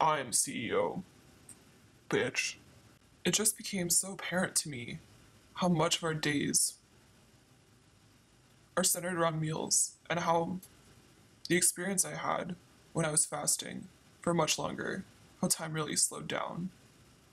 I'm CEO. Bitch. It just became so apparent to me how much of our days are centered around meals and how the experience I had when I was fasting for much longer, how time really slowed down